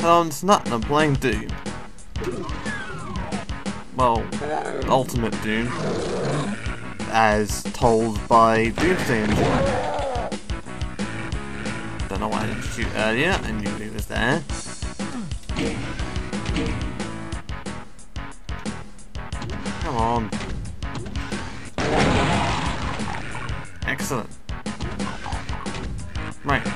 Hello, it's Nutt, I'm playing Doom. Well, Ultimate Doom. As told by Doomsday Engine. Don't know why I didn't shoot earlier, I knew he was there. Come on. Excellent. Right.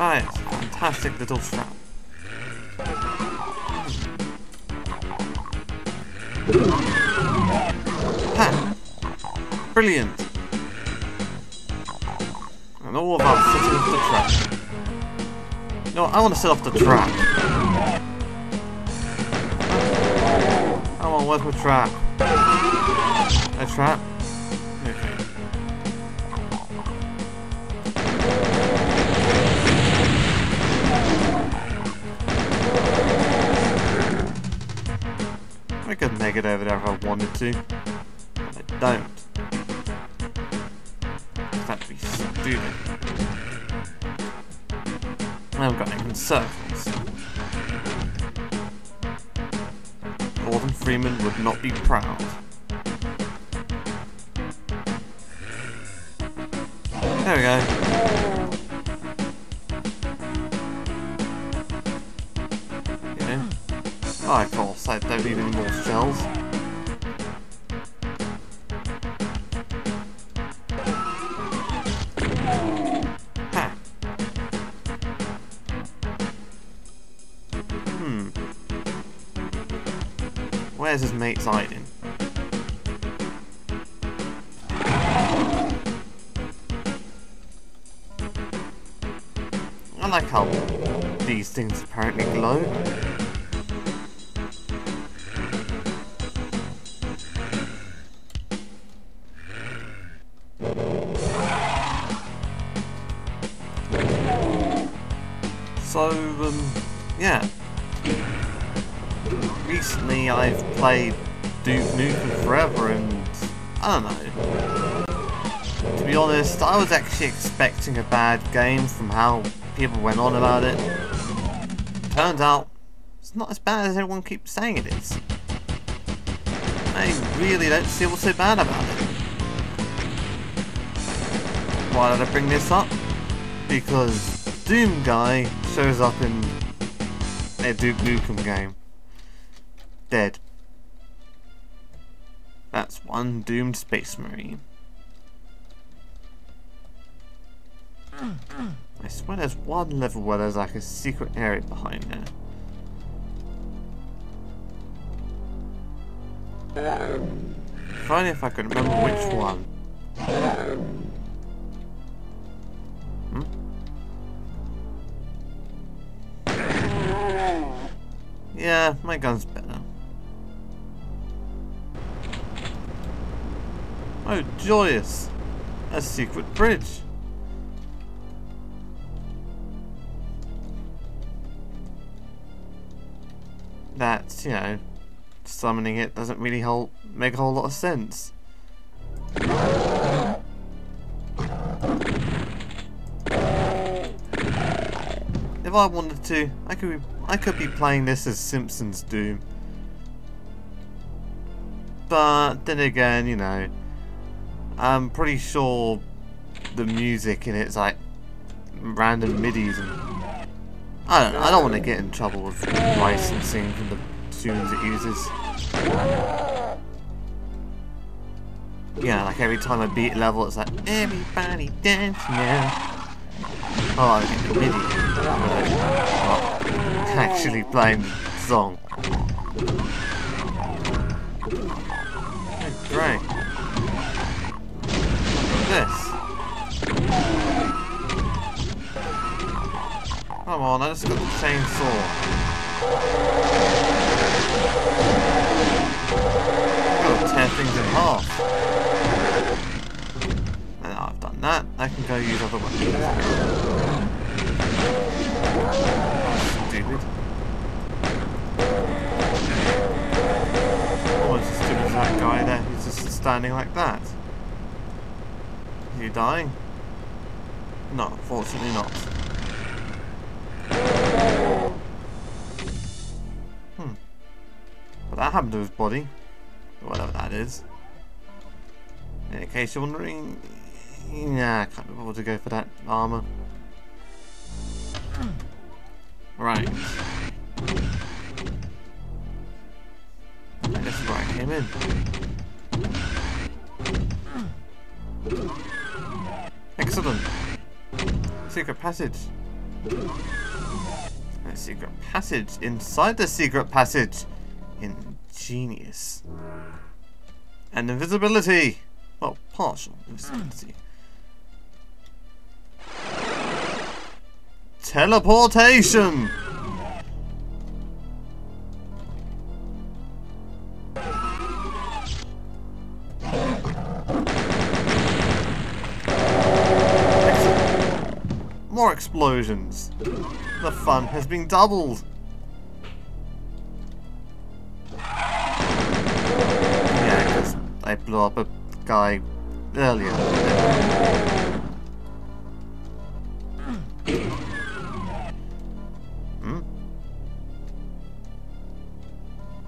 Right, fantastic little trap. Ha! Brilliant! And all about setting off the trap. No, I want to set off the trap. Come on, where's my trap? A trap? I make it over there if I wanted to. I don't. That'd be stupid. I'm going in circles. Gordon Freeman would not be proud. There we go. Oh, of course, I don't need any more shells. Hmm. Where's his mate hiding? I like how these things apparently glow. So, um, yeah. Recently I've played Duke Nukem Forever and I don't know. To be honest, I was actually expecting a bad game from how people went on about it. Turns out, it's not as bad as everyone keeps saying it is. I really don't see what's so bad about it. Why did I bring this up? Because Doom Guy shows up in a Duke Nukem game. Dead. That's one doomed space marine. I swear there's one level where there's like a secret area behind there. If only if I could remember which one. Yeah, my gun's better. Oh, joyous! A secret bridge! That's, you know, summoning it doesn't really make a whole lot of sense. If I wanted to, I could be, I could be playing this as Simpsons Doom. But then again, you know, I'm pretty sure the music in it's like random midis and I don't I don't want to get in trouble with licensing from the tunes it uses. Yeah, like every time I beat a level it's like everybody dance now. Oh, I get the MIDI. Not actually playing the song. Oh, great. This. Come on, I just got the chainsaw. Got to tear things in half. And I've done that, I can go use other weapons. Almost as stupid as that guy there, he's just standing like that? He dying? No, unfortunately not. Hmm. What that happened to his body? Whatever that is. In case you're wondering, yeah, I can't afford to go for that armor. Right. Came in. Excellent. Secret passage. A secret passage inside the secret passage. Ingenious. And invisibility. Well, partial invisibility. Teleportation! More explosions. The fun has been doubled. Yeah, because I blew up a guy earlier. Hmm?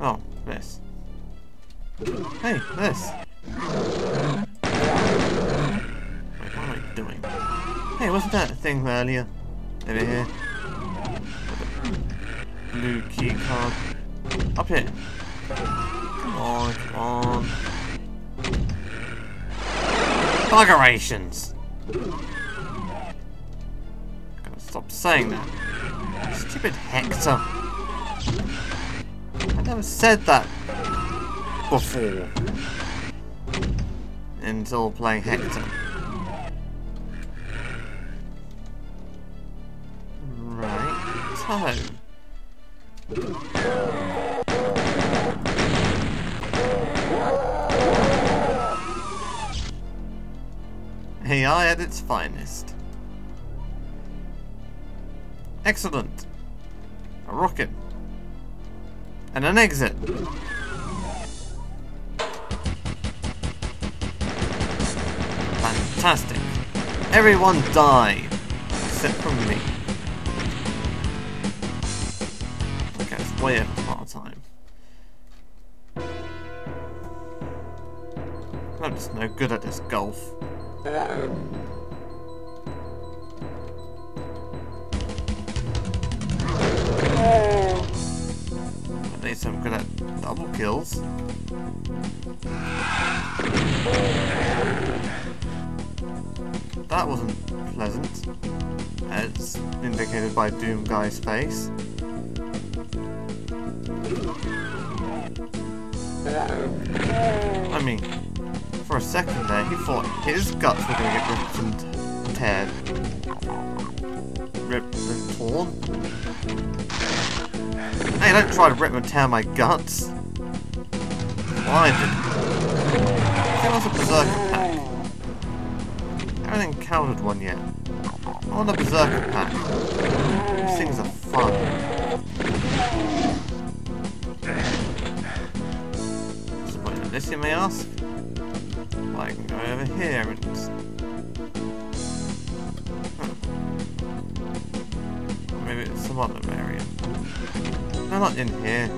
Oh, this. Hey, this. Hey, wasn't that a thing earlier? Over here. Blue key card. Up here. Come on, come on. Buggerations! Gotta stop saying that. Stupid Hector. I never said that before. Until playing Hector. So. AI at its finest. Excellent. A rocket. And an exit. Fantastic. Everyone died. Except for me. Way over time. I'm just no good at this golf. At least I'm good at double kills. That wasn't pleasant, as indicated by Doom Guy's face. I mean, for a second there, he thought his guts were going to get ripped and teared. Ripped and torn. Hey, don't try to rip and tear my guts. Did. Give a Berserker pack. I haven't encountered one yet. I want a Berserker pack. These things are fun. You may ask? Well, I can go over here and... Hmm. Maybe it's some other area. No, not in here.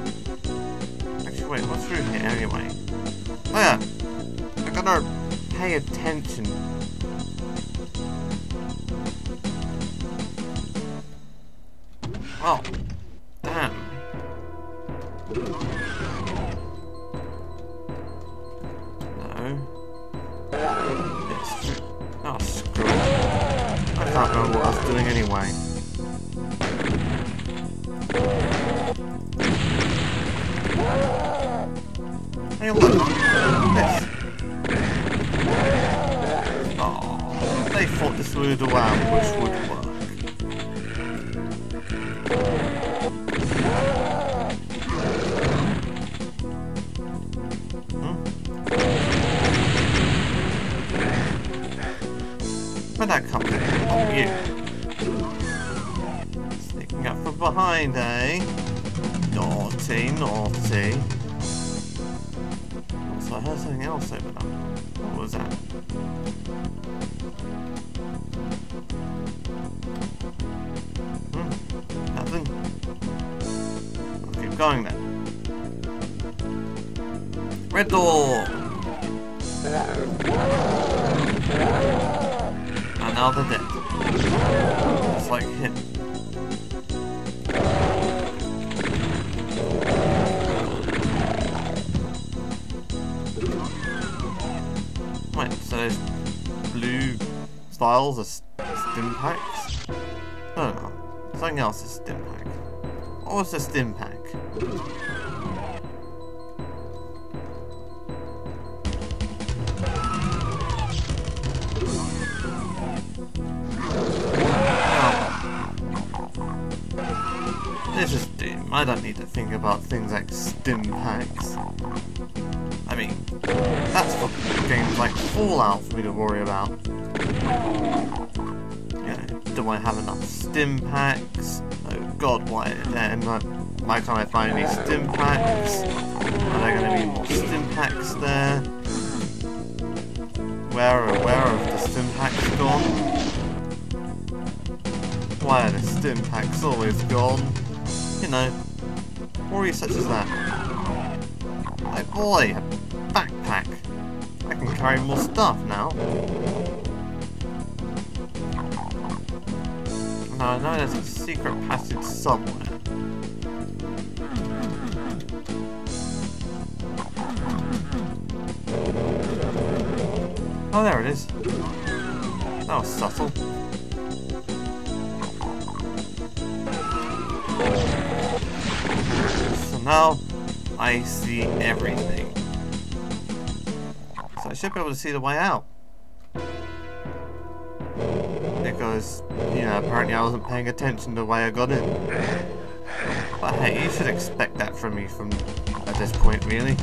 Actually, wait, what's through here anyway? Oh yeah, I gotta pay attention. Oh, Oh, they thought this little ambush would work. Where'd that come from? Oh, you. Sneaking up from behind, eh? Naughty, naughty. Also, I heard something else over there. Going then. Red door! And now they're dead. Just like him. Right, so those blue styles are stim packs? No, no, something else is stim pack. What was the stim pack? This is Doom. I don't need to think about things like stim packs. I mean, that's for games like Fallout for me to worry about. You know, do I have enough stim packs? Oh god, why? And uh, can't I find any stim packs? Are there going to be more stim packs there? Where, are where have the stim packs gone? Why are the stim packs always gone? You know, worries such as that. Oh boy, a backpack. I can carry more stuff now. Now I know there's a secret passage somewhere. Oh, there it is. That was subtle. So now I see everything. So I should be able to see the way out. Because, you know, apparently I wasn't paying attention to the way I got in. Hey, you should expect that from me from at this point, really.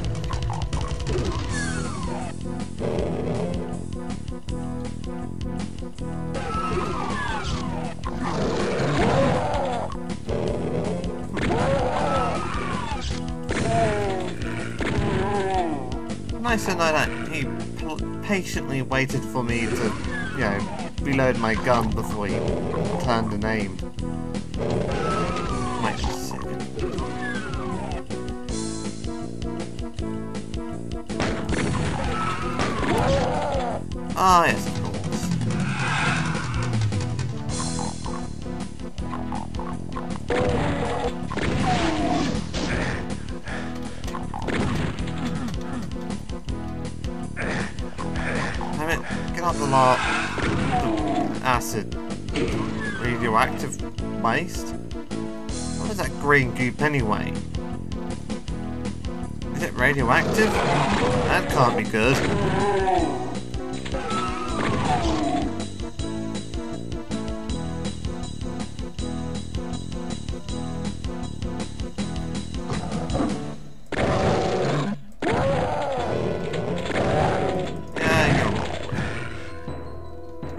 Nice to know that he patiently waited for me to, you know, reload my gun before he turned and aimed. Ah, yes, of course. Damn it, get off the lot. Acid. Radioactive waste? What is that green goop anyway? Is it radioactive? That can't be good.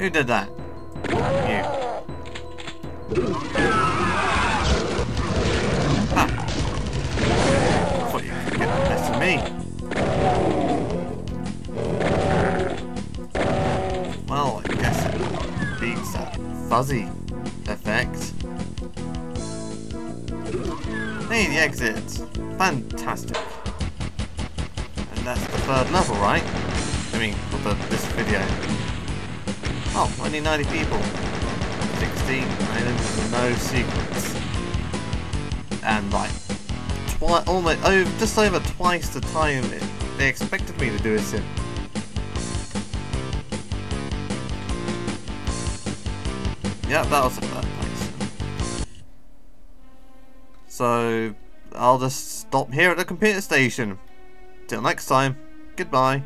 Who did that? You. Ah. Thought you could get the best of me. Well, I guess it beats that fuzzy effect. Hey, the exit. Fantastic. And that's the third level, right? I mean, for the, this video. Oh, only 90 people. 16 items with no secrets. And like, twi almost, oh, just over twice the time it, they expected me to do this in. Yeah, that was a bad place. So, I'll just stop here at the computer station. Till next time, goodbye.